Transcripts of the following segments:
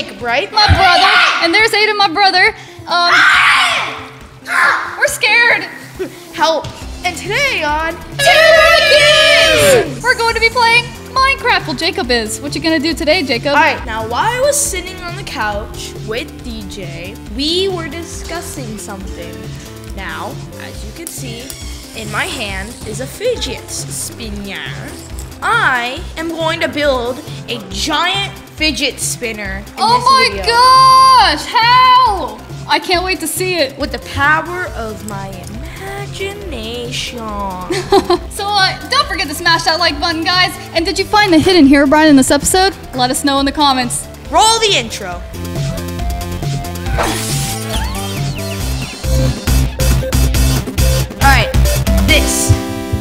Jacob, right? My brother. And there's Aiden, my brother. Um, we're scared. Help. And today on We're going to be playing Minecraft. Well, Jacob is. What you gonna do today, Jacob? Alright, now while I was sitting on the couch with DJ, we were discussing something. Now, as you can see, in my hand is a fidget spinner. I am going to build a giant fidget spinner in oh my video gosh! How? I can't wait to see it. with the power of my imagination. So uh, don't forget to smash that like button, guys. And did you find the hidden Herobrine in this episode? Let us know in the comments. Roll the intro. Alright, this,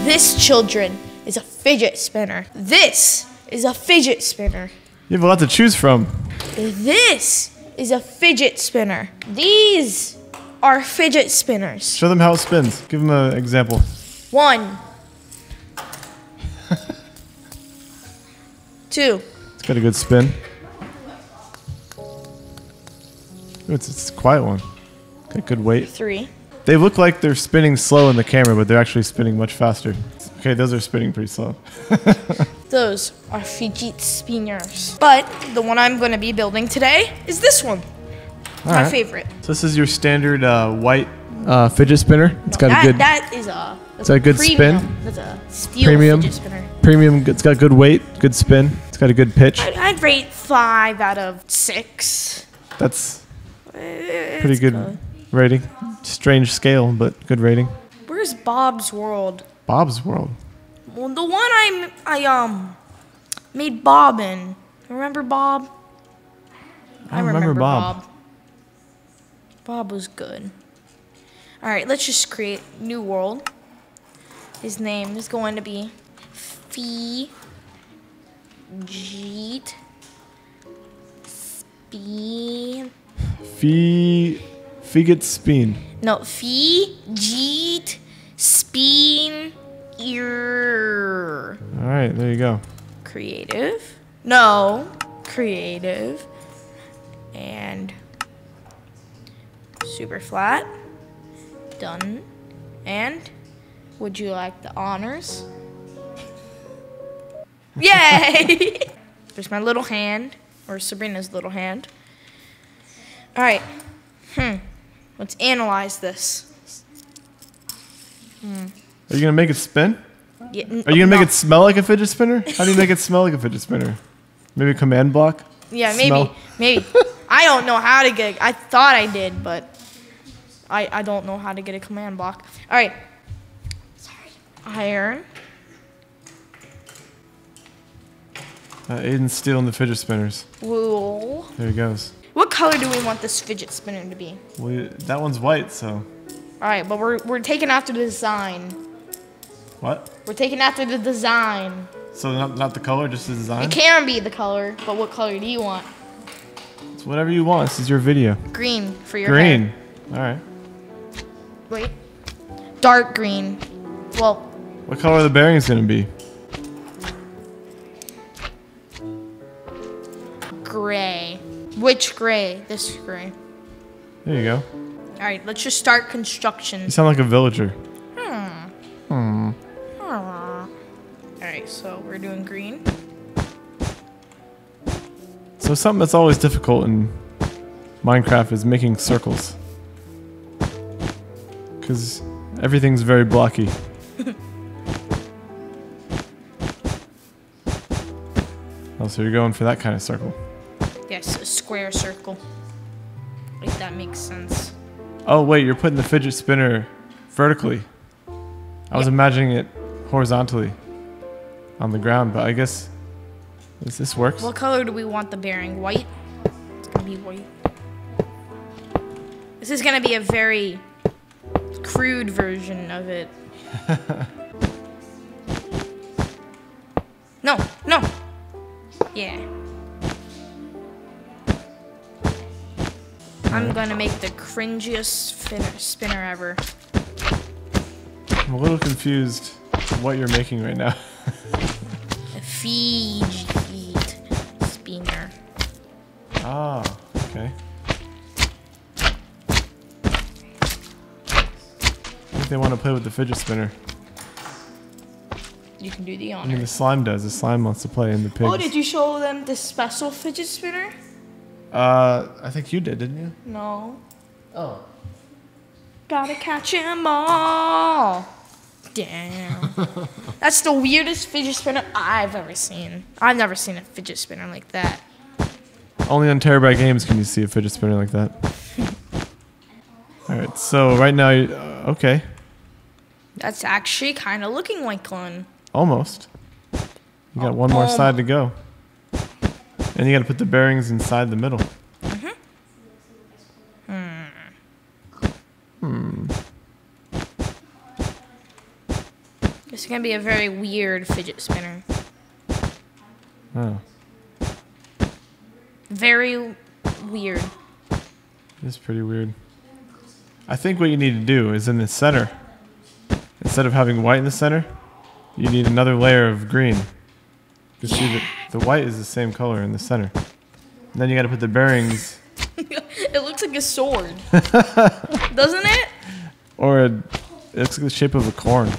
this children is a fidget spinner. This is a fidget spinner. You have a lot to choose from. This is a fidget spinner. These are fidget spinners. Show them how it spins. Give them an example. One, two, It's got a good spin. Ooh, It's, it's a quiet one. Got good weight. three. They look like they're spinning slow in the camera, but they're actually spinning much faster. Okay, those are spinning pretty slow. Those are fidget spinners. But the one I'm going to be building today is this one. my Alright. favorite. So this is your standard uh, white uh, fidget spinner. It's got that, a good that is a that's that a good premium. spin? That's a steel Premium? fidget spinner. premium. It's got good weight, good spin. It's got a good pitch. I'd, I'd rate five out of six. That's It's pretty good rating. Strange scale, but good rating. Where's Bob's World? Bob's World. Well, the one I I um made Bob in. Remember Bob? I don't remember Bob. Bob was good. All right, let's just create new world. His name is going to be Fee Jeet Speen. Fee Figget Speen. No, Fee Creative. No, creative. And super flat. Done. And would you like the honors? Yay! There's my little hand, or Sabrina's little hand. All right. Hmm. Let's analyze this. Are you gonna make it spin? Yeah, Are you gonna make it smell like a fidget spinner? How do you make it smell like a fidget spinner? Maybe a command block? Yeah, maybe, Smell. maybe. I don't know how to get. I thought I did, but I I don't know how to get a command block. All right. Sorry. Iron. Uh, Aiden's stealing the fidget spinners. Wool. There he goes. What color do we want this fidget spinner to be? Well, that one's white, so All right, but we're we're taking after the design. what? We're taking after the design. So not not the color, just the design. It can be the color, but what color do you want? It's whatever you want. This is your video. Green for your Green. hair. All right. Wait. Dark green. Well, What color are the bearings gonna be? gray. Which gray? This gray. There you go. All right, let's just start construction. You sound like a villager. All right, so we're doing green. So something that's always difficult in Minecraft is making circles. Because everything's very blocky. oh, so you're going for that kind of circle. Yes, a square circle. If that makes sense. Oh, wait, you're putting the fidget spinner vertically. I was imagining it horizontally on the ground, but I guess this, this works. What color do we want the bearing? White? It's gonna be white. This is gonna be a very crude version of it. no, no. Yeah. I'm gonna make the cringiest spinner, spinner ever. I'm a little confused what you're making right now. Fidget spinner. Ah, okay. I think they want to play with the fidget spinner. You can do the honor. I mean, the slime does. The slime wants to play in the pig. Oh, did you show them the special fidget spinner? Uh, I think you did, didn't you? No. Oh. Gotta catch 'em all. Damn. That's the weirdest fidget spinner I've ever seen. I've never seen a fidget spinner like that. Only on TeraBrite Games can you see a fidget spinner like that. All right, so right now, you- uh, okay, That's actually kind of looking like one. almost. You got one more Um, side to go, and you got to put the bearings inside the middle. This is gonna be a very weird fidget spinner. Oh, Very weird. it's pretty weird. I think what you need to do is in the center, instead of having white in the center, you need another layer of green. You see that the white is the same color in the center. And then you got to put the bearings, it looks like a sword, doesn't it? or a, it looks like the shape of a corn.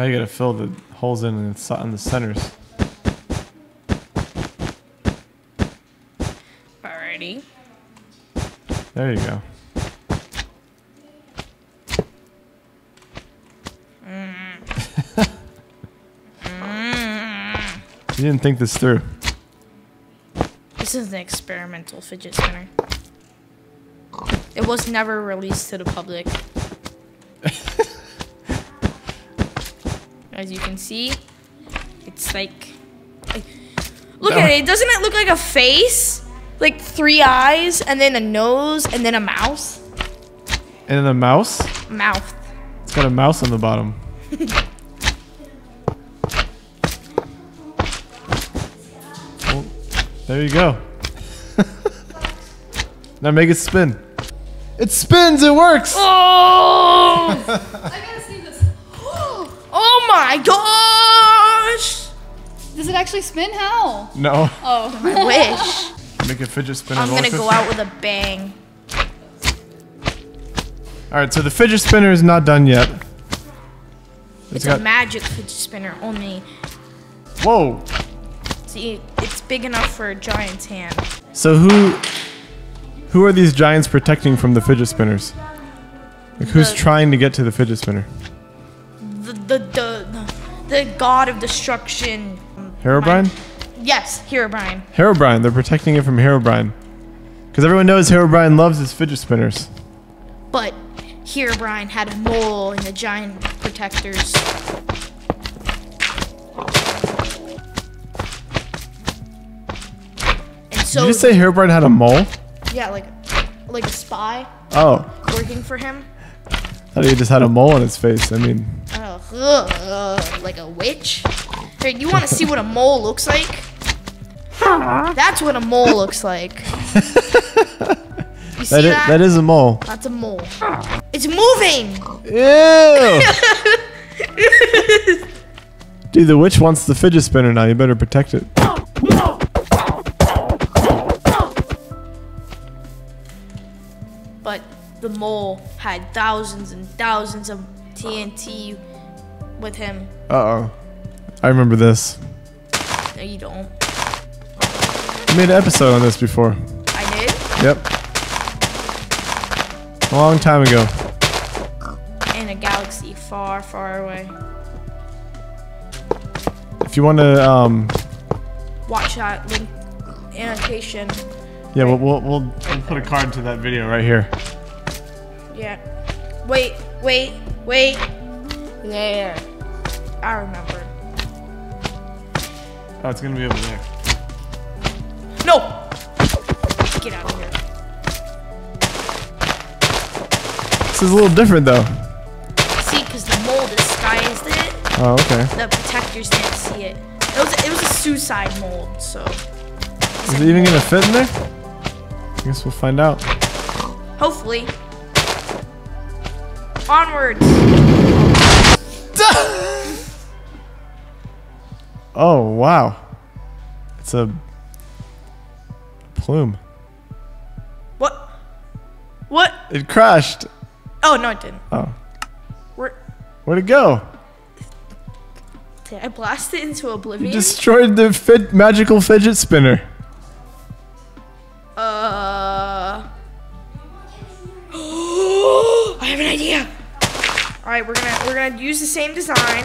Now you got to fill the holes in and it's on the centers. Alrighty. There you go. Mm. you didn't think this through. This is an experimental fidget spinner. It was never released to the public. As you can see, it's like, like look at it. Doesn't it look like a face? Like three eyes and then a nose and then a mouse? And then the mouse, Mouth. it's got a mouse on the bottom. well, oh, there you go. now make it spin. It spins, it works! Oh! my gosh! Does it actually spin? How? No. Oh. I wish. Make a fidget spinner. I'm gonna go out with a bang. Alright, so the fidget spinner is not done yet. It's got- a magic fidget spinner only. Whoa! See, it's big enough for a giant's hand. So who who are these giants protecting from the fidget spinners? Like who's The- trying to get to the fidget spinner? The the the, the god of destruction. Herobrine? Yes, Herobrine. Herobrine. They're protecting it from Herobrine. Because everyone knows Herobrine loves his fidget spinners. But Herobrine had a mole in the giant protectors. And so Did you just say Herobrine had a mole? yeah, like like a spy Oh, working for him. I thought he just had a mole on his face. I mean, Ugh, ugh, ugh, like a witch. Hey, you want to see what a mole looks like? That's what a mole looks like. You see that is, that? that is a mole. That's a mole. It's moving. Ew! Dude, the witch wants the fidget spinner now. You better protect it. The mole had thousands and thousands of TNT with him. Uh oh. I remember this. No, you don't. I made an episode on this before. I did. Yep. A long time ago. In a galaxy far, far away. If you want to, um, Watch that link annotation. yeah, we'll, we'll, we'll we'll put a card to that video right here. Yeah. Wait, wait, wait. There. I remember. Oh, it's gonna be over there. No! Get out of here. This is a little different though. See, because the mole disguised it, Oh, okay. the protectors didn't see it. It was, it was a suicide mold, so. Is it even gonna fit in there? I guess we'll find out. Hopefully. Onwards! Oh, wow. It's a plume. What? What? It crashed. Oh no, it didn't. Oh, Where where'd it go? did I blast it into You oblivion? destroyed the fit magical fidget spinner. Uh. I have an idea. All right, we're gonna we're gonna use the same design,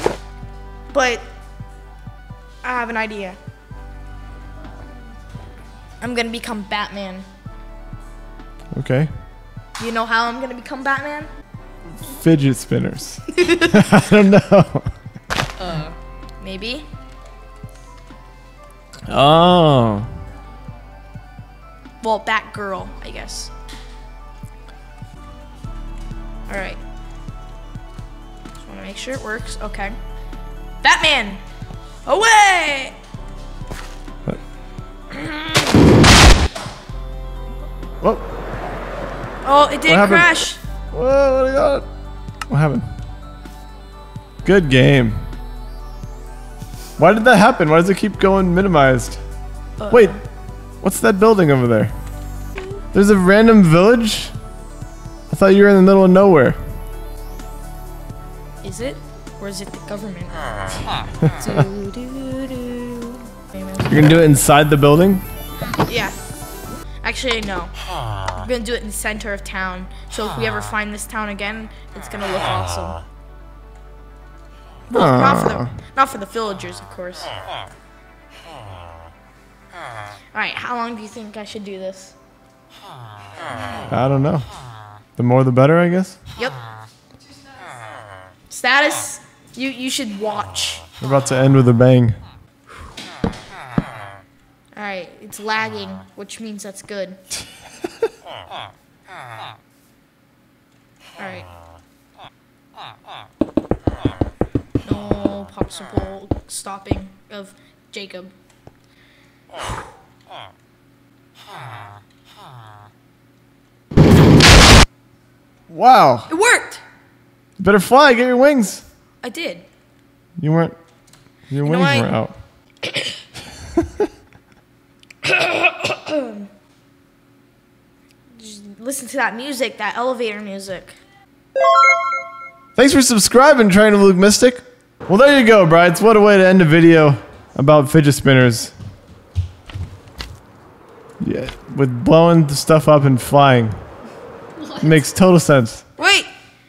but I have an idea. I'm gonna become Batman. Okay. You know how I'm gonna become Batman? Fidget spinners. I don't know. Uh, Maybe. Oh. Well, Batgirl, I guess. All right. Just want to make sure it works. Okay. Batman, away! Whoa. Oh, it did happened? crash. Whoa, what, got? what happened? Good game. Why did that happen? Why does it keep going minimized? Wait, what's that building over there? There's a random village? I thought you were in the middle of nowhere. Is it? Or is it the government? Ah. Do-do-do. You're gonna do it inside the building? yeah. Actually, no. Ah. We're gonna do it in the center of town. So if we ever ah. find this town again, it's gonna look awesome. Well, not for the not for the villagers, of course. All right, how long do you think I should do this? I don't know. The more the better, I guess. Yep. Status, you you should watch. We're about to end with a bang. All right, it's lagging, which means that's good. All right. No possible stopping of Jacob. Wow. It worked. You better fly, get your wings. I did. You weren't your know wings weren't out. Just listen to that music, that elevator music. Thanks for subscribing, Train of Luke Mystic. Well, there you go, Brites. What a way to end a video about fidget spinners. Yeah, with blowing the stuff up and flying. Makes total sense. Wait,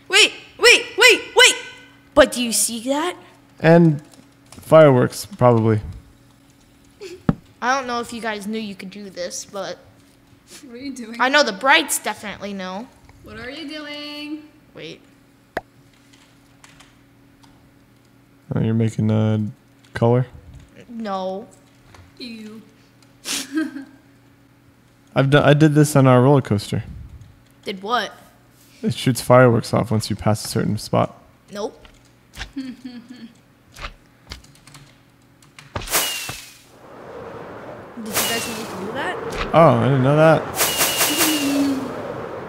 wait, wait, wait, wait. But do you see that? And fireworks, probably. I don't know if you guys knew you could do this, but What are you doing? I know the Brites definitely know. What are you doing? Wait. Oh, you're making a color. No. Ew. I've done. I did this on our roller coaster. Did what? It shoots fireworks off once you pass a certain spot. Nope. Did you guys know you can do that? Oh, I didn't know that.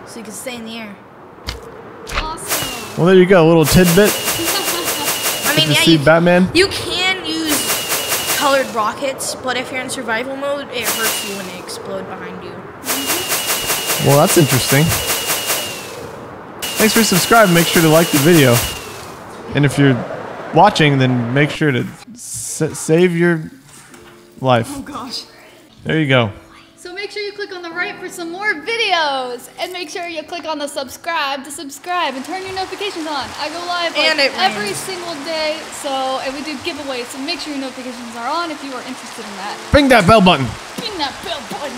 So you can stay in the air. Awesome. Well, there you go. A little tidbit I mean, yeah, see you, Batman. you can use colored rockets, but if you're in survival mode, it hurts you when they explode behind you. Well, that's interesting. Thanks for subscribing. Make sure to like the video. And if you're watching, then make sure to s- save your life. Oh gosh. There you go. So make sure you click on the right for some more videos, and make sure you click on the subscribe to subscribe and turn your notifications on. I go live like And it every rings. single day, so and we do giveaways. So make sure your notifications are on if you are interested in that. Ring that bell button. Ring that bell button.